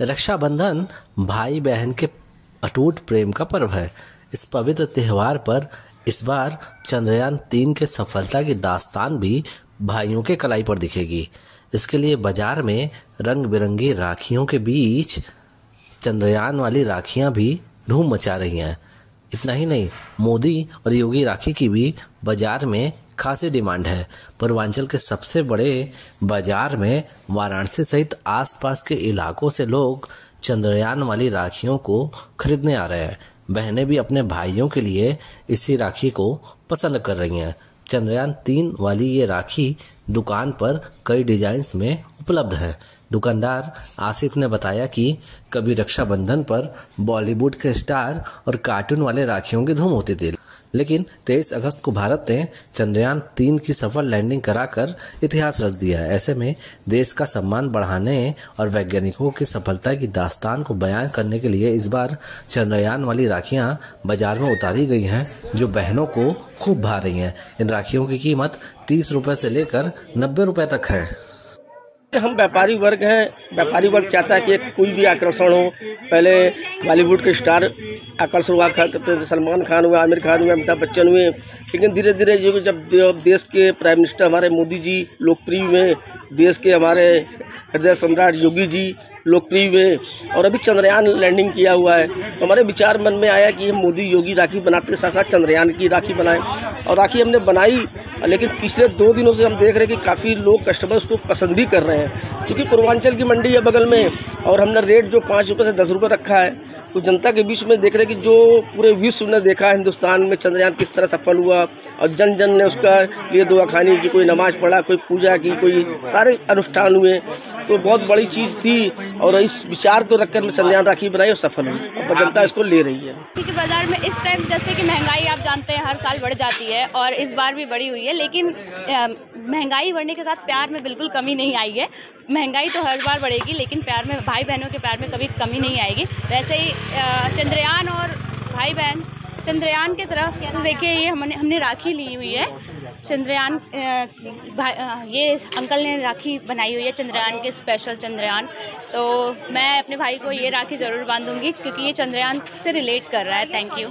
रक्षाबंधन भाई बहन के अटूट प्रेम का पर्व है। इस पवित्र त्यौहार पर इस बार चंद्रयान तीन के सफलता की दास्तान भी भाइयों के कलाई पर दिखेगी। इसके लिए बाज़ार में रंग बिरंगी राखियों के बीच चंद्रयान वाली राखियाँ भी धूम मचा रही हैं। इतना ही नहीं, मोदी और योगी राखी की भी बाज़ार में खासी डिमांड है। पूर्वांचल के सबसे बड़े बाज़ार में वाराणसी सहित आसपास के इलाकों से लोग चंद्रयान वाली राखियों को खरीदने आ रहे हैं। बहनें भी अपने भाइयों के लिए इसी राखी को पसंद कर रही हैं। चंद्रयान तीन वाली ये राखी दुकान पर कई डिजाइंस में उपलब्ध है। दुकानदार आसिफ ने बताया कि कभी रक्षाबंधन पर बॉलीवुड के स्टार और कार्टून वाले राखियों की धूम होती थी। लेकिन 23 अगस्त को भारत ने चंद्रयान तीन की सफल लैंडिंग कराकर इतिहास रच दिया है। ऐसे में देश का सम्मान बढ़ाने और वैज्ञानिकों की सफलता की दास्तान को बयान करने के लिए इस बार चंद्रयान वाली राखियाँ बाज़ार में उतारी गई हैं, जो बहनों को खूब भा रही हैं। इन राखियों की कीमत तीस रुपये से लेकर नब्बे रुपये तक है। हम व्यापारी वर्ग हैं, व्यापारी वर्ग चाहता है कि कोई भी आकर्षण हो। पहले बॉलीवुड के स्टार आकर्षण हुआ करते सलमान खान हुए आमिर खान हुए, अमिताभ बच्चन हुए। लेकिन धीरे धीरे जो जब देश के प्राइम मिनिस्टर हमारे मोदी जी लोकप्रिय हुए, देश के हमारे हृदय सम्राट योगी जी लोकप्रिय हुए और अभी चंद्रयान लैंडिंग किया हुआ है। तो हमारे विचार मन में आया कि मोदी योगी राखी बनाते, के साथ साथ चंद्रयान की राखी बनाएँ। और राखी हमने बनाई, लेकिन पिछले दो दिनों से हम देख रहे हैं कि काफ़ी लोग कस्टमर उसको पसंद भी कर रहे हैं। क्योंकि पूर्वांचल की मंडी है बगल में, और हमने रेट जो पाँच रुपये से दस रुपये रखा है तो जनता के बीच में देख रहे कि जो पूरे विश्व ने देखा हिंदुस्तान में चंद्रयान किस तरह सफल हुआ और जन जन ने उसका लिए दुआ खानी की कोई नमाज़ पढ़ा कोई पूजा की कोई सारे अनुष्ठान हुए। तो बहुत बड़ी चीज़ थी और इस विचार को रखकर मैं चंद्रयान राखी बनाई और सफल हुई। और जनता इसको ले रही है। क्योंकि बाज़ार में इस टाइम जैसे कि महँगाई आप जानते हैं हर साल बढ़ जाती है और इस बार भी बढ़ी हुई है लेकिन महँगाई बढ़ने के साथ प्यार में बिल्कुल कमी नहीं आई है। महँगाई तो हर बार बढ़ेगी, लेकिन प्यार में भाई बहनों के प्यार में कभी कमी नहीं आएगी। वैसे ही चंद्रयान और भाई बहन चंद्रयान की तरफ़ देखिए, ये हमने हमने राखी ली हुई है। चंद्रयान ये अंकल ने राखी बनाई हुई है, चंद्रयान के स्पेशल चंद्रयान। तो मैं अपने भाई को ये राखी ज़रूर बांधूँगी, क्योंकि ये चंद्रयान से रिलेट कर रहा है। Thank you